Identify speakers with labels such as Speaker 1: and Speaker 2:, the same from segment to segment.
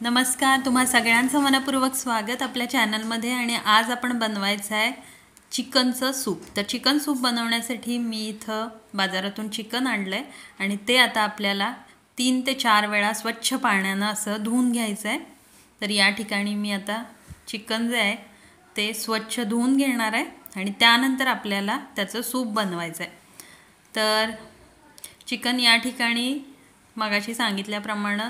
Speaker 1: नमस्कार तुम्हा सगळ्यांचं मनपूर्वक स्वागत आपल्या चॅनलमध्ये आणि आज आपण बनवायचं आहे चिकनचं सूप. तर चिकन सूप बनवण्यासाठी मी इथं बाजारातून चिकन आणलं आहे आणि ते आता आपल्याला तीन ते चार वेळा स्वच्छ पाण्यानं असं धुवून घ्यायचं आहे. तर या ठिकाणी मी आता चिकन जे आहे ते स्वच्छ धुवून घेणार आहे आणि त्यानंतर आपल्याला त्याचं सूप बनवायचं आहे तर चिकन या ठिकाणी मगाशी सांगितल्याप्रमाणे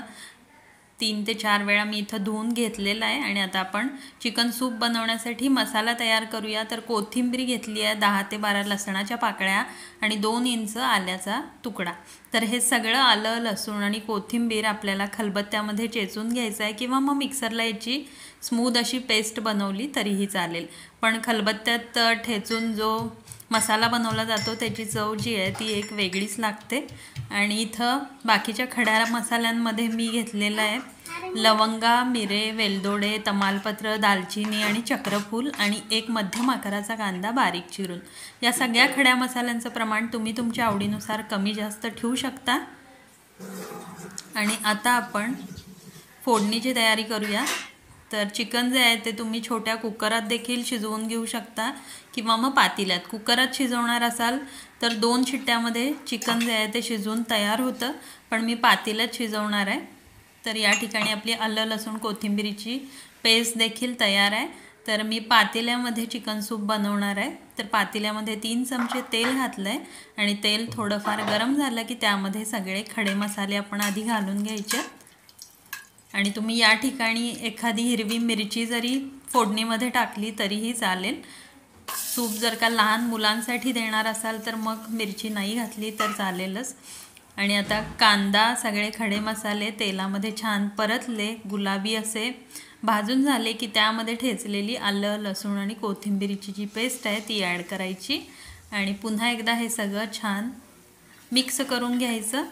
Speaker 1: तीन ते चार वेळा मी इथं धुवून घेतलेलं आहे आणि आता आपण चिकन सूप बनवण्यासाठी मसाला तयार करूया. तर कोथिंबीर घेतली आहे दहा ते बारा लसणाच्या पाकळ्या आणि दोन इंच आल्याचा तुकडा. तर हे सगळं आलं लसूण आणि कोथिंबीर आपल्याला खलबत्त्यामध्ये चेचून घ्यायचं आहे किंवा मग मिक्सरला याची स्मूद अशी पेस्ट बनवली तरीही चालेल. पण खलबत्त्यात ठेचून जो मसाला बनवला जातो त्याची चव जी आहे ती एक वेगळीच लागते. आणि इथं बाकीच्या खड्या मसाल्यांमध्ये मी घेतलेला आहे. लवंगा मिरे वेलदोडे तमालपत्र दालचिनी आणि चक्रफूल आणि एक मध्यम आकाराचा कांदा बारीक चिरून. या सगळ्या खड्या मसाल्यांचं प्रमाण तुम्ही तुमच्या आवडीनुसार कमी जास्त ठेवू शकता. आणि आता आपण फोडणीची तयारी करूया. तर चिकन जे आहे ते तुम्ही छोट्या कुकरात देखील शिजवून घेऊ शकता किंवा मग पातेल्यात. कुकरात शिजवणार असाल तर दोन शिट्ट्यामध्ये चिकन जे आहे ते शिजवून तयार होतं. पण मी पातेल्यात शिजवणार आहे. तर या ठिकाणी आपली आलं लसूण कोथिंबीरीची पेस्ट देखील तयार आहे. तर मी पातेल्यामध्ये चिकन सूप बनवणार आहे. तर पातेल्यामध्ये तीन चमचे तेल घातलं आहे आणि तेल थोडंफार गरम झालं की त्यामध्ये सगळे खडे मसाले आपण आधी घालून घ्यायचे. आणि तुम्ही या ठिकाणी एखादी हिरवी मिरची जरी फोडणीमध्ये टाकली तरीही चालेल. सूप जर का लहान मुलांसाठी देणार असाल तर मग मिरची नाही घातली तर चालेलच. आणि आता कांदा सगळे खडे मसाले तेलामध्ये छान परतले गुलाबी असे भाजून झाले की त्यामध्ये ठेचलेली आलं लसूण आणि कोथिंबीरीची जी पेस्ट आहे ती ॲड करायची. आणि पुन्हा एकदा हे सगळं छान मिक्स करून घ्यायचं.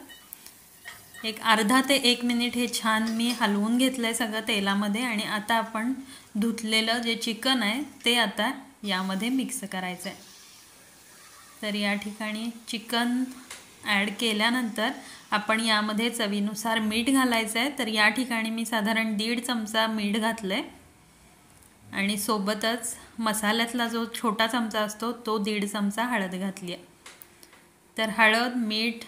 Speaker 1: एक अर्धा ते एक मिनिट हे छान मी हलवून घेतलं आहे सगळं तेलामध्ये आणि आता आपण धुतलेलं जे चिकन आहे ते आता यामध्ये मिक्स करायचं आहे तर या ठिकाणी चिकन ॲड केल्यानंतर आपण यामध्ये चवीनुसार मीठ घालायचं आहे. तर या ठिकाणी मी साधारण दीड चमचा मीठ घातलं आहे आणि सोबतच मसाल्यातला जो छोटा चमचा असतो तो दीड चमचा हळद घातली आहे तर हळद मीठ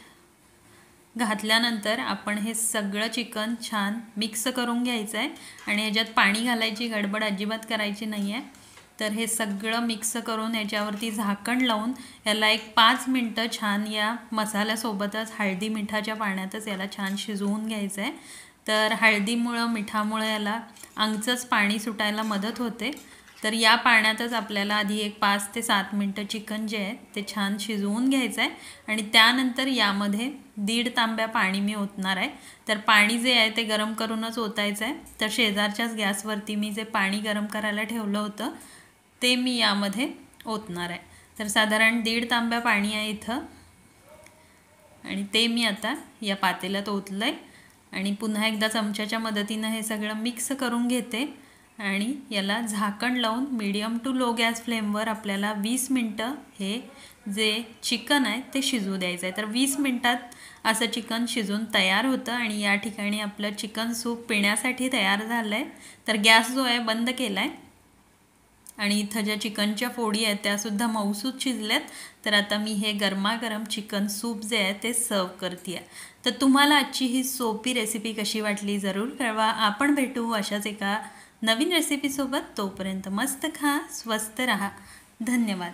Speaker 1: घातल्यानंतर आपण हे सगळं चिकन छान मिक्स करून घ्यायचं आहे आणि ह्याच्यात पाणी घालायची गडबड अजिबात करायची नाही आहे तर हे सगळं मिक्स करून याच्यावरती झाकण लावून याला एक पाच मिनटं छान या मसाल्यासोबतच हळदी मिठाच्या पाण्यातच याला छान शिजवून घ्यायचं आहे तर हळदीमुळं मिठामुळं याला अंगचंच पाणी सुटायला मदत होते. तर या पाण्यातच आपल्याला आधी एक पाच ते सात मिनटं चिकन जे आहे ते छान शिजवून घ्यायचं आहे आणि त्यानंतर यामध्ये दीड तांब्या पाणी मी ओतणार आहे. तर पाणी जे आहे ते गरम करूनच ओतायचं आहे तर शेजारच्याच गॅसवरती मी जे पाणी गरम करायला ठेवलं होतं ते मी यामध्ये ओतणार आहे. तर साधारण दीड तांब्या पाणी आहे इथं. आणि ते मी आता या पातेल्यात ओतलं आहे आणि पुन्हा एकदा चमच्याच्या मदतीनं हे सगळं मिक्स करून घेते. आणि याला झाकण लावून मीडियम टू लो गॅस फ्लेमवर आपल्याला वीस मिनटं हे जे चिकन आहे ते शिजू द्यायचं आहे तर वीस मिनटात असं चिकन शिजून तयार होतं आणि या ठिकाणी आपलं चिकन सूप पिण्यासाठी तयार झालं आहे तर गॅस जो आहे बंद केला आहे आणि इथं ज्या चिकनच्या फोडी आहेत त्यासुद्धा मऊसूत शिजल्यात. तर आता मी हे गरमागरम चिकन सूप जे आहे ते सर्व करते आहे तर तुम्हाला आजची ही सोपी रेसिपी कशी वाटली जरूर कळवा. आपण भेटू अशाच एका नवीन रेसिपीसोबत तोपर्यंत मस्त खा स्वस्त रहा. धन्यवाद.